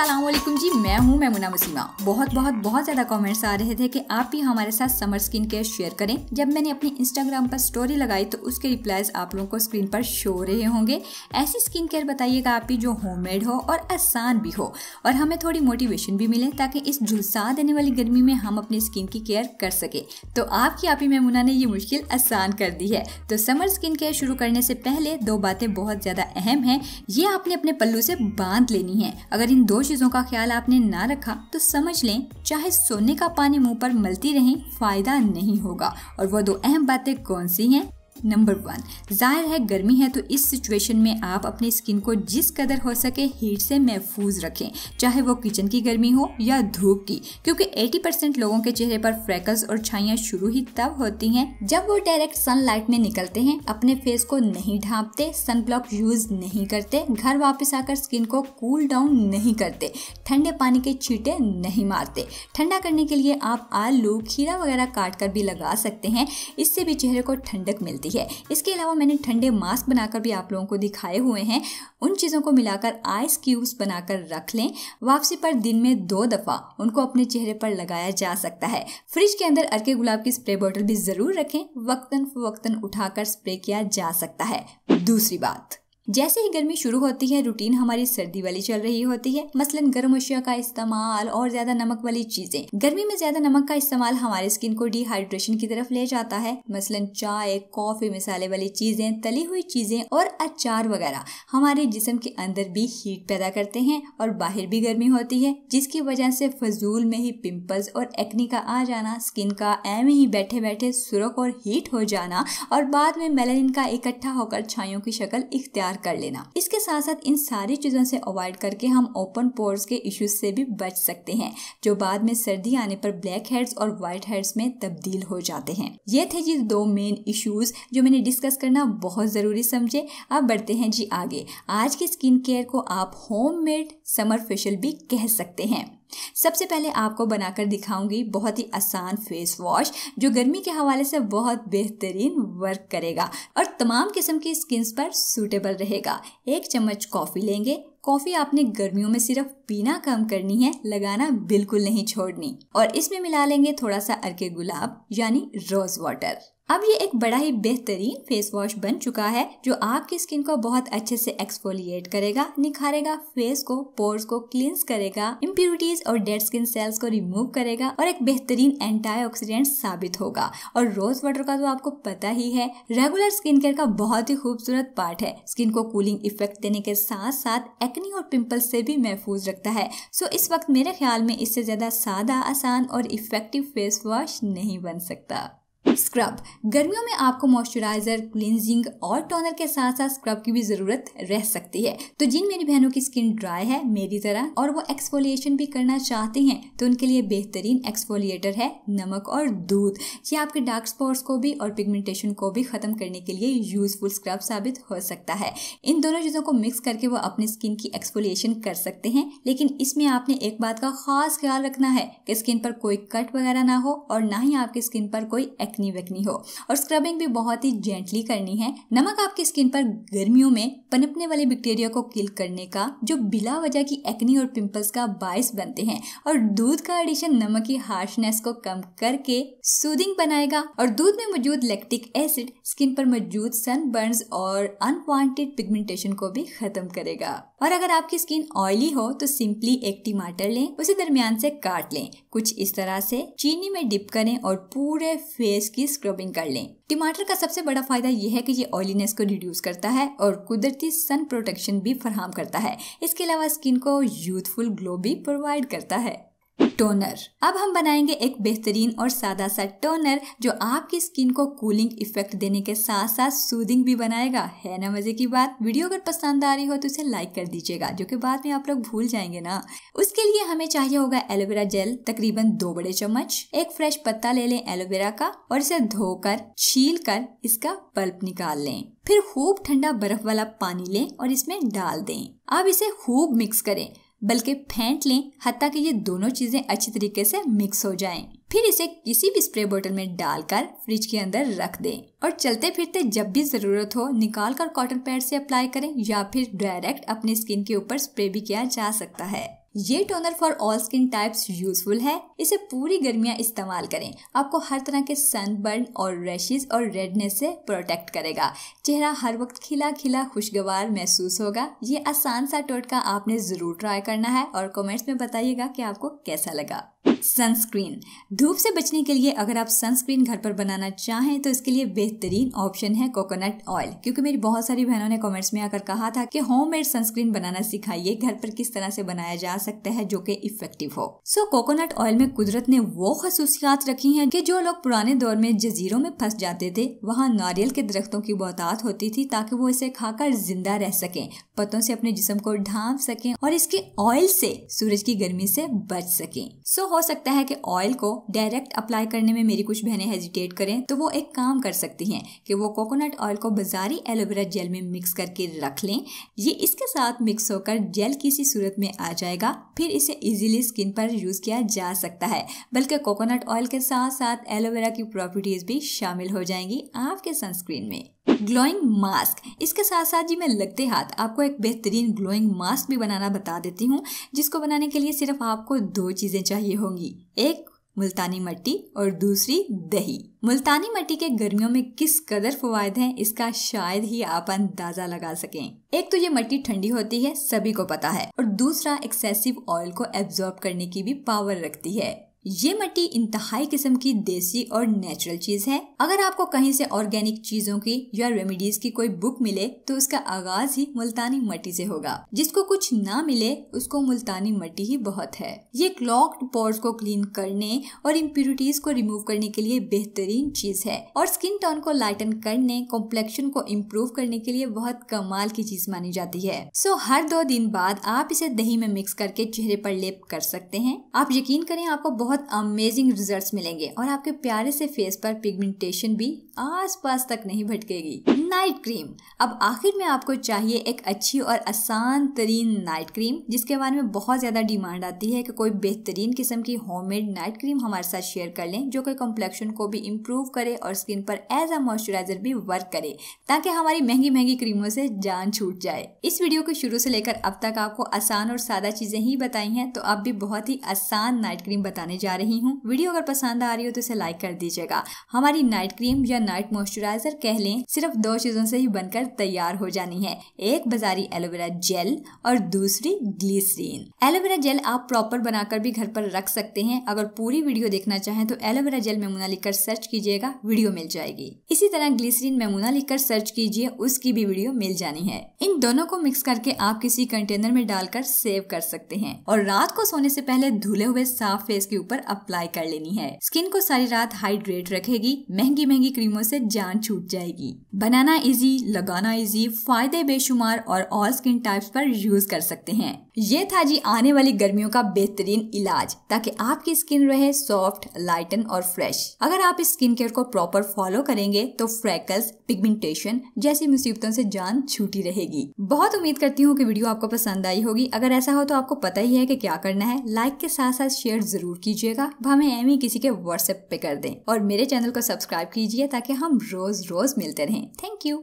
वालेकुम जी, मैं हूँ मैमुना वसीमा। बहुत बहुत बहुत ज़्यादा कमेंट्स आ रहे थे कि आप भी हमारे साथ समर स्किन केयर शेयर करें। जब मैंने अपनी इंस्टाग्राम पर स्टोरी लगाई तो उसके रिप्लाईज आप लोगों को स्क्रीन पर शो रहे होंगे। ऐसी स्किन केयर बताइएगा आप भी जो होममेड हो और आसान भी हो। और हमें थोड़ी मोटिवेशन भी मिले ताकि इस झुलसा देने वाली गर्मी में हम अपनी स्किन की केयर कर सके। तो आपकी, आप ही मैमुना ने ये मुश्किल आसान कर दी है। तो समर स्किन केयर शुरू करने से पहले दो बातें बहुत ज़्यादा अहम है। ये आपने अपने पल्लू से बाँध लेनी है। अगर इन दो चीज़ों का ख्याल आपने ना रखा तो समझ लें, चाहे सोने का पानी मुँह पर मलती रहें, फ़ायदा नहीं होगा। और वो दो अहम बातें कौन सी हैं? नंबर वन ज़ाहिर है गर्मी है तो इस सिचुएशन में आप अपनी स्किन को जिस कदर हो सके हीट से महफूज रखें, चाहे वो किचन की गर्मी हो या धूप की, क्योंकि 80 परसेंट लोगों के चेहरे पर फ्रैकल्स और छाइयाँ शुरू ही तब होती हैं जब वो डायरेक्ट सनलाइट में निकलते हैं, अपने फेस को नहीं ढांपते सन ब्लॉक यूज़ नहीं करते, घर वापस आकर स्किन को कूल डाउन नहीं करते, ठंडे पानी के छींटे नहीं मारते। ठंडा करने के लिए आप आलू, खीरा वगैरह काट कर भी लगा सकते हैं, इससे भी चेहरे को ठंडक मिलती है। इसके अलावा मैंने ठंडे मास्क बनाकर भी आप लोगों को दिखाए हुए हैं। उन चीज़ों को मिलाकर आइस क्यूब्स बनाकर रख लें। वापसी पर दिन में दो दफ़ा उनको अपने चेहरे पर लगाया जा सकता है। फ्रिज के अंदर अरके गुलाब की स्प्रे बॉटल भी ज़रूर रखें। वक्तन फवक्तन उठाकर स्प्रे किया जा सकता है। दूसरी बात। जैसे ही गर्मी शुरू होती है, रूटीन हमारी सर्दी वाली चल रही होती है। मसलन गर्म अशिया का इस्तेमाल और ज़्यादा नमक वाली चीज़ें। गर्मी में ज़्यादा नमक का इस्तेमाल हमारे स्किन को डिहाइड्रेशन की तरफ़ ले जाता है। मसलन चाय, कॉफ़ी मसाले वाली चीज़ें, तली हुई चीज़ें और अचार वगैरह हमारे जिसम के अंदर भी हीट पैदा करते हैं और बाहर भी गर्मी होती है, जिसकी वजह से फजूल में ही पिम्पल्स और एक्नी का आ जाना स्किन का एम ही बैठे बैठे सुरख और हीट हो जाना और बाद में मेलानिन का इकट्ठा होकर छाइयों की शक्ल इख्तियार कर लेना। इसके साथ साथ इन सारी चीज़ों से अवॉइड करके हम ओपन पोर्स के इश्यूज़ से भी बच सकते हैं, जो बाद में सर्दी आने पर ब्लैक हेड्स और व्हाइट हेड्स में तब्दील हो जाते हैं। ये थे जी दो मेन इश्यूज़ जो मैंने डिस्कस करना बहुत ज़रूरी समझे। अब बढ़ते हैं जी आगे। आज के स्किन केयर को आप होम मेड समर फेशियल भी कह सकते हैं। सबसे पहले आपको बनाकर दिखाऊँगी बहुत ही आसान फेस वॉश जो गर्मी के हवाले से बहुत बेहतरीन वर्क करेगा और तमाम किस्म की स्किन्स पर सूटेबल रहेगा। एक चम्मच कॉफ़ी लेंगे कॉफ़ी आपने गर्मियों में सिर्फ़ पीना कम करनी है, लगाना बिल्कुल नहीं छोड़नी। और इसमें मिला लेंगे थोड़ा सा अर्के गुलाब, यानी रोज वाटर अब ये एक बड़ा ही बेहतरीन फेस वॉश बन चुका है, जो आपकी स्किन को बहुत अच्छे से एक्सफोलिएट करेगा, निखारेगा फेस को पोर्स को क्लींस करेगा इम्प्यूरिटीज और डेड स्किन सेल्स को रिमूव करेगा और एक बेहतरीन एंटीऑक्सीडेंट साबित होगा। और रोज वाटर का तो आपको पता ही है रेगुलर स्किन केयर का बहुत ही खूबसूरत पार्ट है। स्किन को कूलिंग इफ़ेक्ट देने के साथ साथ एक्नी और पिंपल्स से भी महफूज रखता है। सो, इस वक्त मेरे ख्याल में इससे ज़्यादा सादा, आसान और इफ़ेक्टिव फेस वॉश नहीं बन सकता। स्क्रब गर्मियों में आपको मॉइस्चराइजर क्लिनजिंग और टोनर के साथ साथ स्क्रब की भी ज़रूरत रह सकती है। तो जिन मेरी बहनों की स्किन ड्राई है, मेरी तरह, और वो एक्सफोलिएशन भी करना चाहती हैं तो उनके लिए बेहतरीन एक्सफोलिएटर है नमक और दूध। ये आपके डार्क स्पॉट्स को भी और पिगमेंटेशन को भी खत्म करने के लिए यूजफुल स्क्रब साबित हो सकता है। इन दोनों चीज़ों को मिक्स करके वो अपनी स्किन की एक्सफोलिएशन कर सकते हैं, लेकिन इसमें आपने एक बात का खास ख्याल रखना है कि स्किन पर कोई कट वगैरह ना हो और ना ही आपकी स्किन पर कोई एक्नी वकनी हो। और स्क्रबिंग भी बहुत ही जेंटली करनी है। नमक आपकी स्किन पर गर्मियों में पनपने वाले बैक्टीरिया को किल करने का, जो बिला वजह की एक्नी और पिंपल्स का बायस बनते हैं। और दूध का एडिशन नमक की हार्शनेस को कम करके सूदिंग बनाएगा। और दूध में मौजूद लैक्टिक एसिड स्किन पर मौजूद सन बर्न और अनवांटेड पिगमेंटेशन को भी खत्म करेगा। और अगर आपकी स्किन ऑयली हो तो सिंपली एक टमाटर लें, उसे दरमियान से काट लें। कुछ इस तरह से चीनी में डिप करें और पूरे फेस की स्क्रबिंग कर लें। टमाटर का सबसे बड़ा फ़ायदा यह है कि ये ऑयलीनेस को रिड्यूस करता है और कुदरती सन प्रोटेक्शन भी फराहम करता है। इसके अलावा स्किन को यूथफुल ग्लो भी प्रोवाइड करता है। टोनर। अब हम बनाएँगे एक बेहतरीन और सादा सा टोनर जो आपकी स्किन को कूलिंग इफ़ेक्ट देने के साथ साथ सूदिंग भी बनाएगा। है ना, मज़े की बात? वीडियो अगर पसंद आ रही हो तो इसे लाइक कर दीजिएगा, जो कि बाद में आप लोग भूल जाएँगे ना। उसके लिए हमें चाहिए होगा एलोवेरा जेल, तकरीबन दो बड़े चम्मच। एक फ्रेश पत्ता ले लें एलोवेरा का और इसे धोकर छील कर इसका पल्प निकाल लें। फिर खूब ठंडा बर्फ़ वाला पानी लें और इसमें डाल दें। अब इसे खूब मिक्स करें। बल्कि फेंट लें हती कि ये दोनों चीज़ें अच्छी तरीके से मिक्स हो जाएँ। फिर इसे किसी भी स्प्रे बोतल में डालकर फ्रिज के अंदर रख दें और चलते फिरते जब भी ज़रूरत हो निकाल कर कॉटन पैड से अप्लाई करें या फिर डायरेक्ट अपनी स्किन के ऊपर स्प्रे भी किया जा सकता है ये toner for all skin types useful है। इसे पूरी गर्मियाँ इस्तेमाल करें। आपको हर तरह के सनबर्न और रैशेज और रेडनेस से प्रोटेक्ट करेगा। चेहरा हर वक्त खिला खिला खुशगवार महसूस होगा। ये आसान सा टोटका आपने ज़रूर ट्राई करना है। और कमेंट्स में बताइएगा कि आपको कैसा लगा। सनस्क्रीन धूप से बचने के लिए अगर आप सनस्क्रीन घर पर बनाना चाहें तो इसके लिए बेहतरीन ऑप्शन है कोकोनट ऑयल क्योंकि मेरी बहुत सारी बहनों ने कमेंट्स में आकर कहा था कि होममेड सनस्क्रीन बनाना सिखाइए, घर पर किस तरह से बनाया जा सकता है जो कि इफ़ेक्टिव हो. सो कोकोनट ऑयल में कुदरत ने वो खसूसियात रखी है की जो लोग पुराने दौर में जजीरों में फंस जाते थे, वहाँ नारियल के दरख्तों की बहुतात होती थी ताकि वो इसे खाकर ज़िंदा रह सकें पतों से अपने जिसम को ढांप सकें और इसके ऑयल से सूरज की गर्मी से बच सकें. सो हो सकता है कि ऑयल को डायरेक्ट अप्लाई करने में मेरी कुछ बहनें हेजिटेट करें तो वो एक काम कर सकती हैं कि वो कोकोनट ऑयल को बाजारी एलोवेरा जेल में मिक्स करके रख लें। ये इसके साथ मिक्स होकर जेल किसी सूरत में आ जाएगा, फिर इसे इजीली स्किन पर यूज़ किया जा सकता है। बल्कि कोकोनट ऑयल के साथ साथ एलोवेरा की प्रॉपर्टीज़ भी शामिल हो जाएँगी आपके सनस्क्रीन में। ग्लोइंग मास्क इसके साथ साथ जी, मैं लगते हाथ आपको एक बेहतरीन ग्लोइंग मास्क भी बनाना बता देती हूँ, जिसको बनाने के लिए सिर्फ़ आपको दो चीज़ें चाहिए होंगी। एक, मुल्तानी मट्टी और दूसरी, दही। मुल्तानी मट्टी के गर्मियों में किस कदर फवायद हैं, इसका शायद ही आप अंदाज़ा लगा सकें। एक तो ये मट्टी ठंडी होती है, सभी को पता है, और दूसरा एक्सेसिव ऑयल को एब्जॉर्ब करने की भी पावर रखती है। ये मट्टी इंतहाई किस्म की देसी और नेचुरल चीज़ है। अगर आपको कहीं से ऑर्गेनिक चीज़ों की या रेमेडीज की कोई बुक मिले तो उसका आगाज़ ही मुल्तानी मट्टी से होगा। जिसको कुछ ना मिले, उसको मुल्तानी मट्टी ही बहुत है। ये क्लॉक्ड पोर्स को क्लीन करने और इम्प्यूरिटीज को रिमूव करने के लिए बेहतरीन चीज़ है। और स्किन टोन को लाइटन करने कॉम्प्लेक्शन को इम्प्रूव करने के लिए बहुत कमाल की चीज़ मानी जाती है। सो हर दो दिन बाद आप इसे दही में मिक्स करके चेहरे पर लेप कर सकते हैं। आप यकीन करें, आपको बहुत अमेजिंग रिजल्ट्स मिलेंगे और आपके प्यारे से फेस पर पिगमेंटेशन भी आस पास तक नहीं भटकेगी। नाइट क्रीम अब आखिर में आपको चाहिए एक अच्छी और आसान तरीन नाइट क्रीम जिसके बारे में बहुत ज़्यादा डिमांड आती है कि कोई बेहतरीन किस्म की होममेड नाइट क्रीम हमारे साथ शेयर कर लें, जो कि कॉम्प्लेक्शन को भी इम्प्रूव करे और स्किन पर एज अ मॉइस्चराइजर भी वर्क करे, ताकि हमारी महँगी महँगी क्रीमों से जान छूट जाए। इस वीडियो को शुरू से लेकर अब तक आपको आसान और सादा चीज़ें ही बताई हैं तो आप भी बहुत ही आसान नाइट क्रीम बताने जा रही हूँ। वीडियो अगर पसंद आ रही हो तो इसे लाइक कर दीजिएगा। हमारी नाइट क्रीम या नाइट मॉइस्चराइजर कह लें, सिर्फ़ दो चीज़ों से ही बनकर तैयार हो जानी है। एक, बाजारी एलोवेरा जेल और दूसरी ग्लिसरीन एलोवेरा जेल आप प्रॉपर बनाकर भी घर पर रख सकते हैं। अगर पूरी वीडियो देखना चाहें तो एलोवेरा जेल मेमूना लिखकर सर्च कीजिएगा, वीडियो मिल जाएगी। इसी तरह ग्लिसरीन मेमूना लिखकर सर्च कीजिए, उसकी भी वीडियो मिल जानी है। इन दोनों को मिक्स करके आप किसी कंटेनर में डालकर सेव कर सकते हैं। और रात को सोने से पहले धुले हुए साफ़ फेस के ऊपर अप्लाई कर लेनी है। स्किन को सारी रात हाइड्रेट रखेगी महँगी महँगी क्रीमों से जान छूट जाएगी। बनाना इजी लगाना इजी फ़ायदे बेशुमार और ऑल स्किन टाइप्स पर यूज़ कर सकते हैं। ये था जी आने वाली गर्मियों का बेहतरीन इलाज, ताकि आपकी स्किन रहे सॉफ्ट लाइटन और फ्रेश अगर आप इस स्किन केयर को प्रॉपर फॉलो करेंगे तो फ्रैकल्स पिगमेंटेशन जैसी मुसीबतों से जान छूटी रहेगी। बहुत उम्मीद करती हूँ कि वीडियो आपको पसंद आई होगी। अगर ऐसा हो तो आपको पता ही है कि क्या करना है। लाइक के साथ साथ शेयर ज़रूर कीजिएगा हमें एम ही किसी के व्हाट्सएप पे कर दें और मेरे चैनल को सब्सक्राइब कीजिए ताकि हम रोज रोज मिलते रहें। Thank you